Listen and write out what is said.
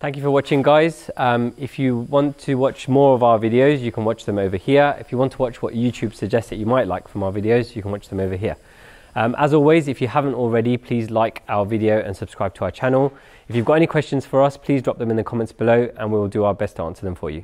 Thank you for watching guys. Um, if you want to watch more of our videos, you can watch them over here. If you want to watch what YouTube suggests that you might like from our videos, you can watch them over here. Um, as always, if you haven't already, please like our video and subscribe to our channel. If you've got any questions for us, please drop them in the comments below and we will do our best to answer them for you.